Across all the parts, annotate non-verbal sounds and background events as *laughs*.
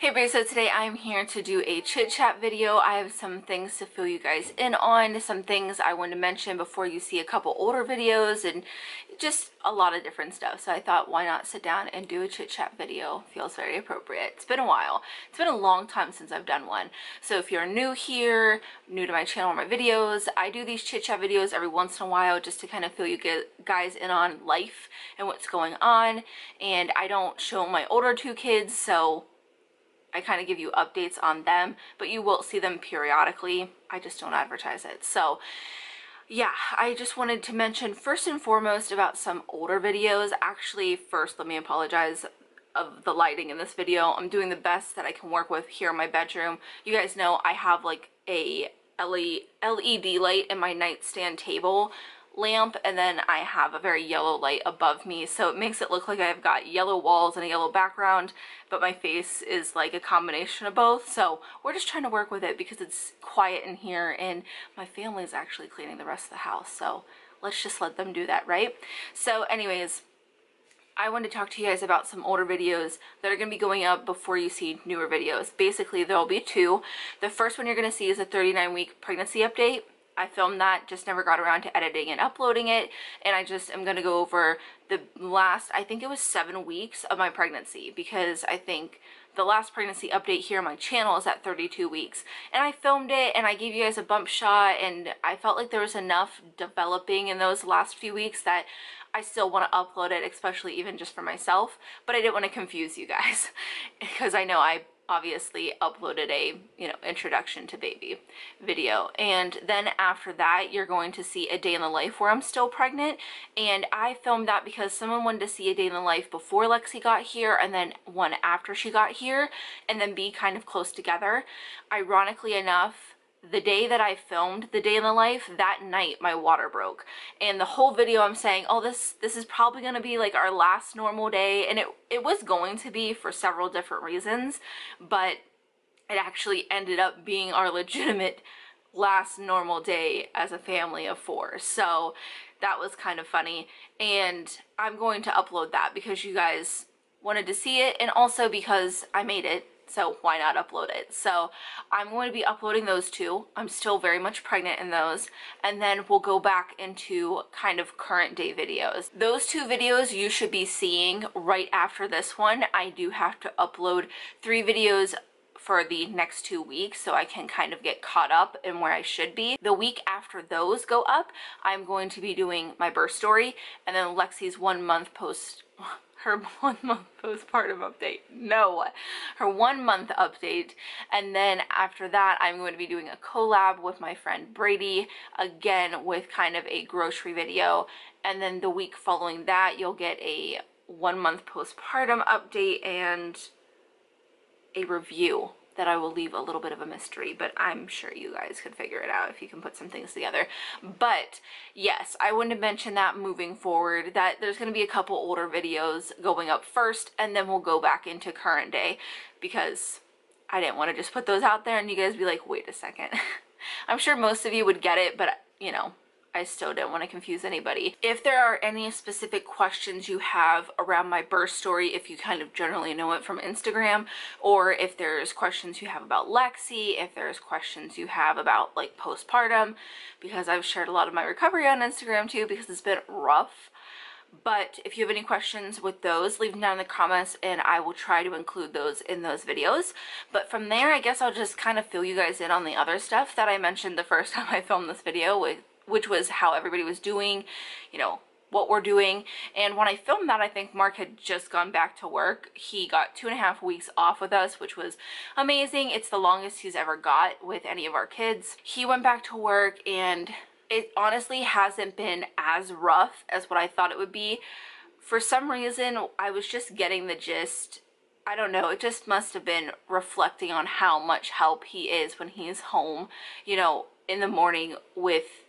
Hey everybody, so today I'm here to do a chit chat video. I have some things to fill you guys in on, some things I want to mention before you see a couple older videos and just a lot of different stuff. So I thought why not sit down and do a chit chat video. Feels very appropriate. It's been a while. It's been a long time since I've done one. So if you're new here, new to my channel or my videos, I do these chit chat videos every once in a while just to kind of fill you guys in on life and what's going on. And I don't show my older two kids, so I kind of give you updates on them, but you will see them periodically. I just don't advertise it. So yeah, I just wanted to mention first and foremost about some older videos. Actually, first, let me apologize of the lighting in this video. I'm doing the best that I can work with here in my bedroom. You guys know I have like a LED light in my nightstand table lamp and then I have a very yellow light above me. So it makes it look like I've got yellow walls and a yellow background but my face is like a combination of both. So we're just trying to work with it because it's quiet in here and my family is actually cleaning the rest of the house. So let's just let them do that right? So anyways I want to talk to you guys about some older videos that are going to be going up before you see newer videos. Basically, there'll be two. The first one you're going to see is a 39 week pregnancy update I filmed that, just never got around to editing and uploading it, and I just am going to go over the last, I think it was seven weeks of my pregnancy, because I think the last pregnancy update here on my channel is at 32 weeks. And I filmed it, and I gave you guys a bump shot, and I felt like there was enough developing in those last few weeks that I still want to upload it, especially even just for myself, but I didn't want to confuse you guys, *laughs* because I know I obviously uploaded a you know introduction to baby video. And then after that you're going to see a day in the life where I'm still pregnant. And I filmed that because someone wanted to see a day in the life before Lexi got here and then one after she got here and then be kind of close together. Ironically enough the day that I filmed the day in the life, that night my water broke. And the whole video I'm saying, oh, this this is probably to be like our last normal day. And it, it was going to be for several different reasons, but it actually ended up being our legitimate last normal day as a family of four. So that was kind of funny. And I'm going to upload that because you guys wanted to see it and also because I made it so why not upload it? So i'm going to be uploading those two i'm still very much pregnant in those. And then we'll go back into kind of current day videos. Those two videos you should be seeing right after this one. I do have to upload three videos for the next two weeks so I can kind of get caught up in where I should be. The week after those go up, I'm going to be doing my birth story and then Lexi's one month post *laughs* her *laughs* one month postpartum update. No, her one month update. And then after that, I'm going to be doing a collab with my friend Brady, again with kind of a grocery video. And then the week following that, you'll get a one month postpartum update and a review that I will leave a little bit of a mystery, but I'm sure you guys could figure it out if you can put some things together. But yes, I wanted to mention that moving forward, that there's going to be a couple older videos going up first, and then we'll go back into current day because I didn't want to just put those out there and you guys be like, wait a second. *laughs* I'm sure most of you would get it, but you know, I still don't want to confuse anybody. If there are any specific questions you have around my birth story, if you kind of generally know it from Instagram, or if there's questions you have about Lexi, if there's questions you have about like postpartum, because I've shared a lot of my recovery on Instagram too, because it's been rough but if you have any questions with those leave them down in the comments and I will try to include those in those videos but from there I guess I'll just kind of fill you guys in on the other stuff that I mentioned the first *laughs* time I filmed this video with which was how everybody was doing, you know, what we're doing. And when I filmed that, I think Mark had just gone back to work. He got two and a half weeks off with us, which was amazing. It's the longest he's ever got with any of our kids. He went back to work and it honestly hasn't been as rough as what I thought it would be. For some reason, I was just getting the gist I don't know, it just must have been reflecting on how much help he is when he's home, you know, in the morning with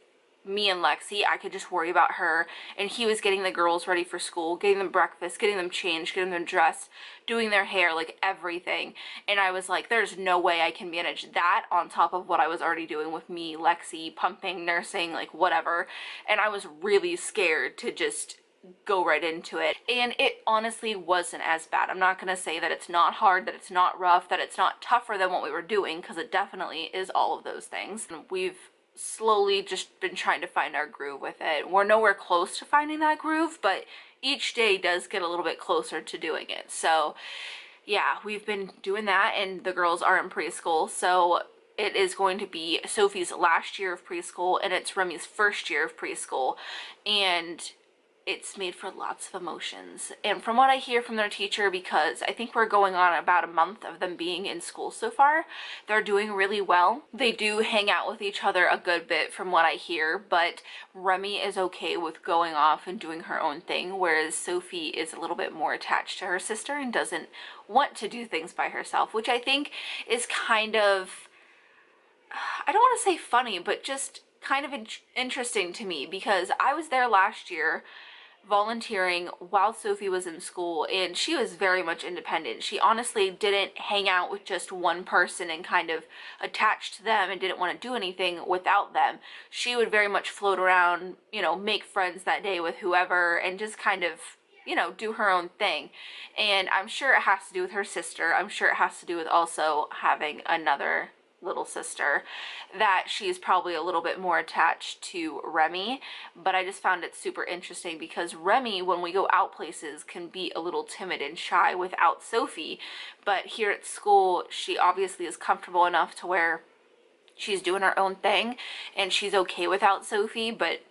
me and Lexi, I could just worry about her. And he was getting the girls ready for school, getting them breakfast, getting them changed, getting them dressed, doing their hair, like everything. And I was like, there's no way I can manage that on top of what I was already doing with me, Lexi, pumping, nursing, like whatever. And I was really scared to just go right into it. And it honestly wasn't as bad. I'm not to say that it's not hard, that it's not rough, that it's not tougher than what we were doing, because it definitely is all of those things. And we've slowly just been trying to find our groove with it. We're nowhere close to finding that groove, but each day does get a little bit closer to doing it. So yeah, we've been doing that and the girls are in preschool. So it is going to be Sophie's last year of preschool and it's Remy's first year of preschool. And it's made for lots of emotions. And from what I hear from their teacher, because I think we're going on about a month of them being in school so far, they're doing really well. They do hang out with each other a good bit from what I hear, but Remy is okay with going off and doing her own thing, whereas Sophie is a little bit more attached to her sister and doesn't want to do things by herself, which I think is kind of, I don't want to say funny, but just kind of in interesting to me because I was there last year volunteering while Sophie was in school and she was very much independent. She honestly didn't hang out with just one person and kind of attached to them and didn't want to do anything without them. She would very much float around, you know, make friends that day with whoever and just kind of you know, do her own thing. And I'm sure it has to do with her sister. I'm sure it has to do with also having another little sister that she's probably a little bit more attached to Remy. But I just found it super interesting because Remy when we go out places can be a little timid and shy without Sophie. But here at school she obviously is comfortable enough to where she's doing her own thing and she's okay without Sophie but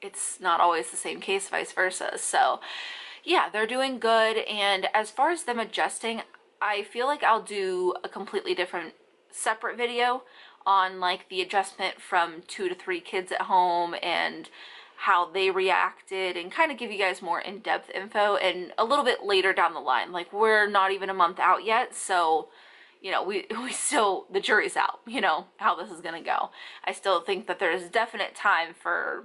it's not always the same case vice versa. So yeah they're doing good. And as far as them adjusting I feel like I'll do a completely different separate video on like the adjustment from two to three kids at home and how they reacted and kind of give you guys more in-depth info and a little bit later down the line. Like we're not even a month out yet so you know we *laughs* we still the jury's out you know how this is gonna go. I still think that there's definite time for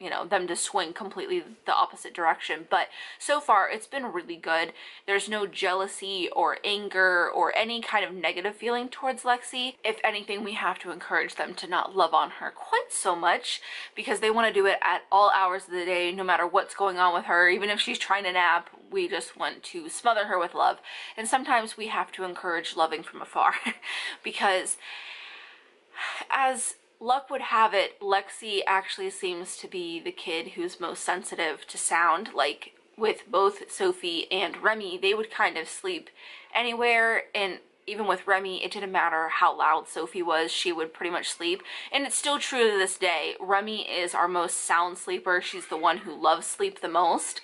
you know them to swing completely the opposite direction. But so far it's been really good. There's no jealousy or anger or any kind of negative feeling towards lexi. If anything we have to encourage them to not love on her quite so much because they want to do it at all hours of the day no matter what's going on with her. Even if she's trying to nap we just want to smother her with love. And sometimes we have to encourage loving from afar *laughs* because as luck would have it, Lexi actually seems to be the kid who's most sensitive to sound. Like with both Sophie and Remy, they would kind of sleep anywhere and even with Remy, it didn't matter how loud Sophie was, she would pretty much sleep. And it's still true to this day. Remy is our most sound sleeper. She's the one who loves sleep the most.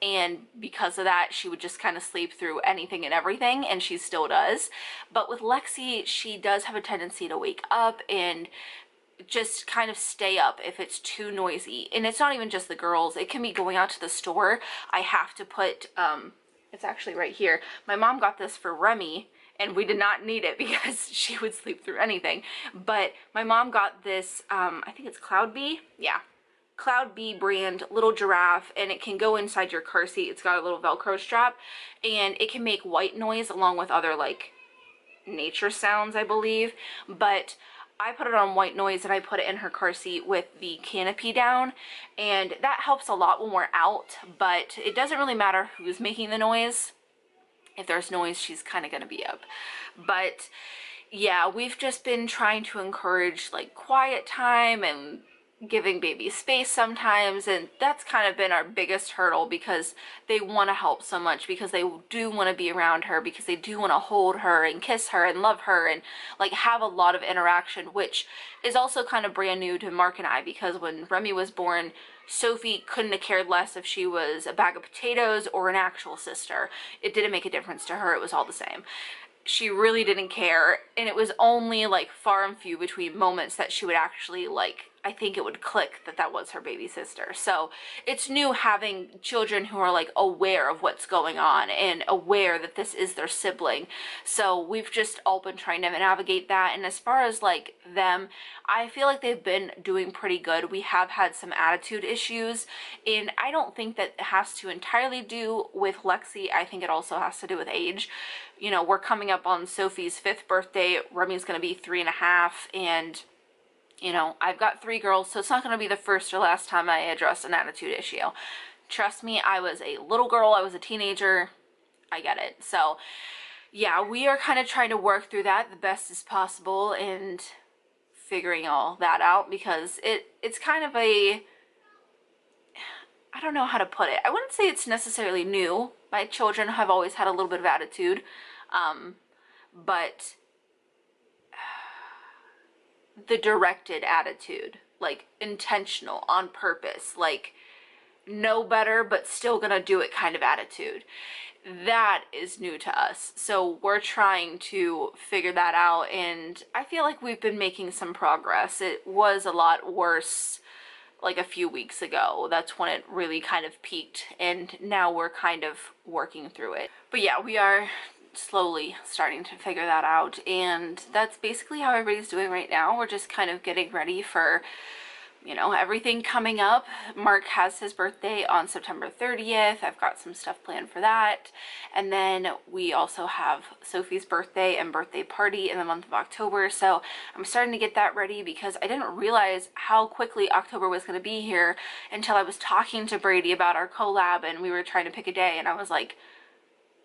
And because of that, she would just kind of sleep through anything and everything, and she still does. But with Lexi, she does have a tendency to wake up and just kind of stay up if it's too noisy. And it's not even just the girls. It can be going out to the store. I have to put, um, it's actually right here. My mom got this for Remy and we did not need it *laughs* because she would sleep through anything. But my mom got this, um, I think it's Cloud b. Yeah. Cloud b brand little giraffe and it can go inside your car seat. It's got a little Velcro strap and it can make white noise along with other like nature sounds, I believe. But I put it on white noise and I put it in her car seat with the canopy down and that helps a lot when we're out but it doesn't really matter who's making the noise. If there's noise she's kind of gonna be up. But yeah we've just been trying to encourage like quiet time and giving baby space sometimes and that's kind of been our biggest hurdle because they want to help so much because they do want to be around her because they do want to hold her and kiss her and love her and like have a lot of interaction which is also kind of brand new to Mark and I because when Remy was born Sophie couldn't have cared less if she was a bag of potatoes or an actual sister. It didn't make a difference to her. It was all the same she really didn't care and it was only like far and few between moments that she would actually like I think it would click that that was her baby sister. So it's new having children who are like aware of what's going on and aware that this is their sibling. So we've just all been trying to navigate that. And as far as like them, I feel like they've been doing pretty good. We have had some attitude issues and I don't think that has to entirely do with Lexi. I think it also has to do with age. You know, we're coming up on Sophie's fifth birthday. Remy's going to be three and a half and you know, I've got three girls, so it's not going to be the first or last time I address an attitude issue. trust me, I was a little girl, I was a teenager. I get it. So, yeah, we are kind of trying to work through that the best as possible and figuring all that out because it it's kind of a I don't know how to put it. I wouldn't say it's necessarily new. My children have always had a little bit of attitude. Um, but the directed attitude, like intentional, on purpose, like know better but still gonna do it kind of attitude. That is new to us. So we're trying to figure that out and I feel like we've been making some progress. It was a lot worse like a few weeks ago. That's when it really kind of peaked and now we're kind of working through it. But yeah, we are slowly starting to figure that out and that's basically how everybody's doing right now. We're just kind of getting ready for you know, everything coming up. Mark has his birthday on September 30th. I've got some stuff planned for that. And then we also have Sophie's birthday and birthday party in the month of October. So I'm starting to get that ready because I didn't realize how quickly October was going to be here until I was talking to Brady about our collab and we were trying to pick a day and I was like,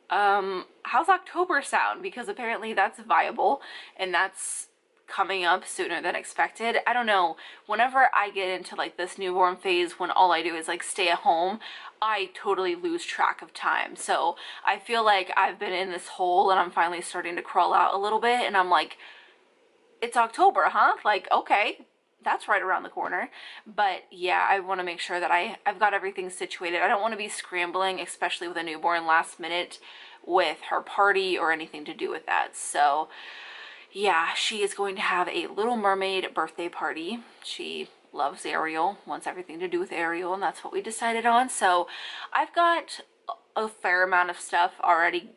um, how's October sound? Because apparently that's viable and that's coming up sooner than expected. I don't know. Whenever I get into like this newborn phase when all I do is like stay at home, I totally lose track of time. So I feel like I've been in this hole and I'm finally starting to crawl out a little bit and I'm like, it's October, huh? Like, okay, that's right around the corner. But yeah, I want to make sure that I, I've got everything situated. I don't want to be scrambling, especially with a newborn last minute with her party or anything to do with that. So yeah, she is going to have a Little Mermaid birthday party. She loves Ariel, wants everything to do with Ariel, and that's what we decided on. So I've got a fair amount of stuff already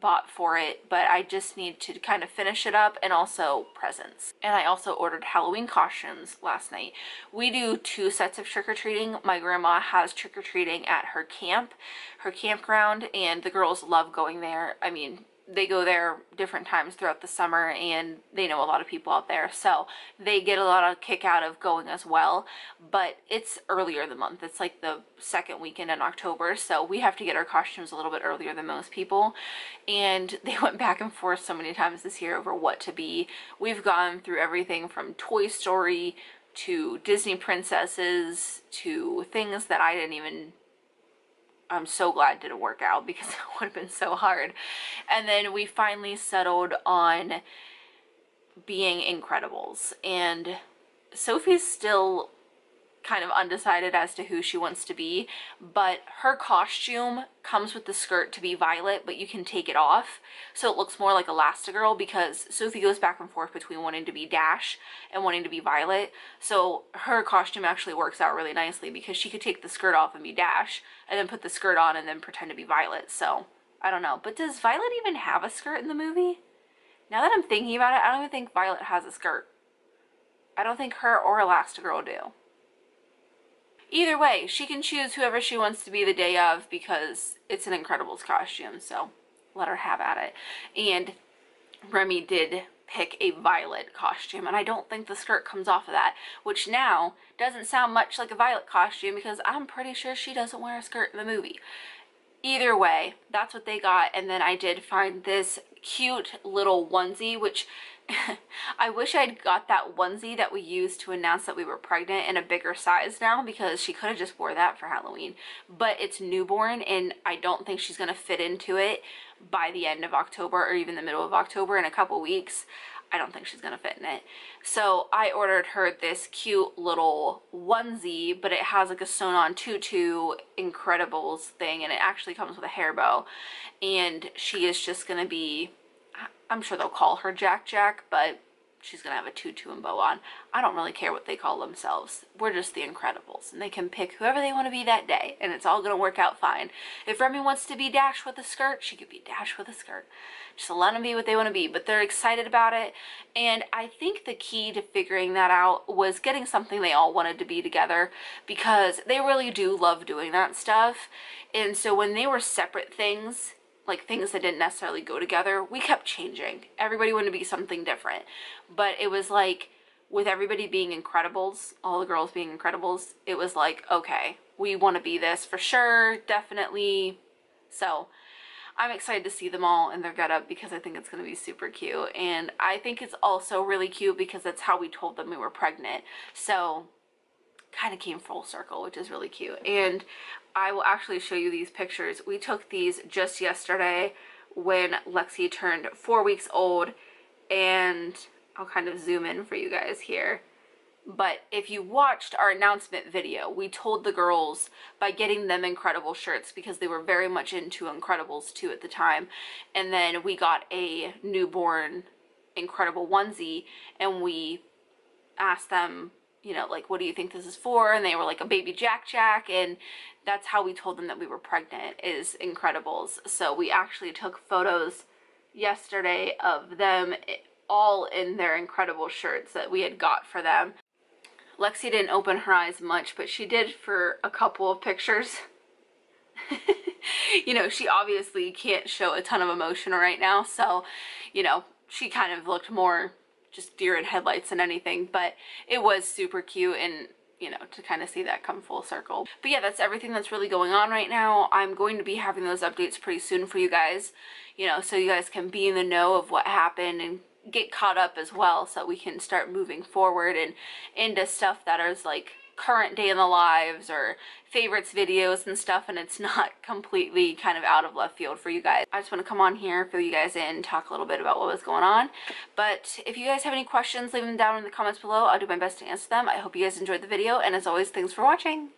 bought for it, but I just need to kind of finish it up and also presents. And I also ordered Halloween costumes last night. We do two sets of trick-or-treating. My grandma has trick-or-treating at her camp, her campground, and the girls love going there. I mean, they go there different times throughout the summer and they know a lot of people out there so they get a lot of kick out of going as well. But it's earlier in the month. It's like the second weekend in October so we have to get our costumes a little bit earlier than most people. And *laughs* they went back and forth so many times this year over what to be. We've gone through everything from Toy Story to Disney princesses to things that I didn't even I'm so glad it didn't work out *laughs* because it would have been so hard. And then we finally settled on being Incredibles. And Sophie's still kind of undecided as to who she wants to be, but her costume comes with the skirt to be violet, but you can take it off. So it looks more like Elastigirl because Sophie goes back and forth between wanting to be Dash and wanting to be Violet. So her costume actually works out really nicely because she could take the skirt off and be Dash and then put the skirt on and then pretend to be Violet. So I don't know. But does Violet even have a skirt in the movie? Now that I'm thinking about it, I don't even think Violet has a skirt. I don't think her or Elastigirl do. Either way, she can choose whoever she wants to be the day of because it's an Incredibles costume, so let her have at it. And Remy did pick a violet costume and I don't think the skirt comes off of that which now doesn't sound much like a violet costume because I'm pretty sure she doesn't wear a skirt in the movie either way that's what they got and then I did find this cute little onesie which *laughs* I wish I'd got that onesie that we used to announce that we were pregnant in a bigger size now because she could have just wore that for Halloween. But it's newborn and I don't think she's going to fit into it by the end of October or even the middle of October in a couple weeks. I don't think she's going to fit in it. So I ordered her this cute little onesie, but it has like a sewn on tutu Incredibles thing and it actually comes with a hair bow. And she is just going to be I'm sure they'll call her Jack Jack, but she's to have a tutu and bow on. I don't really care what they call themselves. We're just the Incredibles, and they can pick whoever they want to be that day, and it's all to work out fine. If Remy wants to be Dash with a skirt, she could be Dash with a skirt. Just let them be what they want to be, but they're excited about it, and I think the key to figuring that out was getting something they all wanted to be together, because they really do love doing that stuff, and so when they were separate things, like things that didn't necessarily go together, we kept changing. Everybody wanted to be something different. But it was like with everybody being Incredibles, all the girls being Incredibles, it was like, okay, we want to be this for sure, definitely. So I'm excited to see them all in their getup because I think it's going to be super cute. And I think it's also really cute because that's how we told them we were pregnant. So kind of came full circle, which is really cute. And I will actually show you these pictures. We took these just yesterday when Lexi turned four weeks old and I'll kind of zoom in for you guys here. But if you watched our announcement video, we told the girls by getting them Incredible shirts because they were very much into Incredibles too at the time. And then we got a newborn Incredible onesie and we asked them, you know, like, what do you think this is for? And they were like a baby Jack Jack. And that's how we told them that we were pregnant is Incredibles. So we actually took photos yesterday of them eh, all in their incredible shirts that we had got for them. Lexi didn't open her eyes much, but she did for a couple of pictures. *laughs* you know, she obviously can't show a ton of emotion right now, so, you know, she kind of looked more just deer in headlights and anything, but it was super cute and you know, to kind of see that come full circle. But yeah, that's everything that's really going on right now. I'm going to be having those updates pretty soon for you guys, you know, so you guys can be in the know of what happened and get caught up as well so we can start moving forward and into stuff that is like current day in the lives or favorites videos and stuff and it's *laughs* not completely kind of out of left field for you guys. I just want to come on here, fill you guys in, talk a little bit about what was going on. But if you guys have any questions, leave them down in the comments below. I'll do my best to answer them. I hope you guys enjoyed the video and as always, thanks for watching.